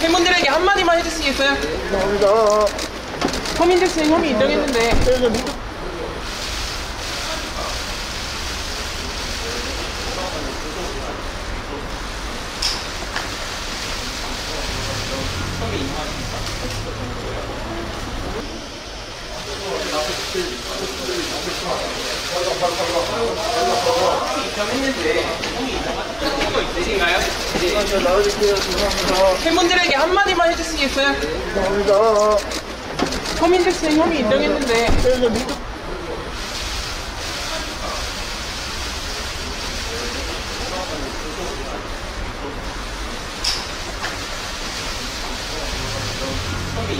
팬분들에게 한마디만 해주시겠어요? 죄송합니다. 서민재스는 형이 인정했는데 네, 저 민주 입장했는데 형이 이거 있으신가요? 먼 죄송합니다. 팬분들에게 한마디만 해주시겠어요? 죄송합니다. 서민재스는 형이 인정했는데 네, 저 민주 형이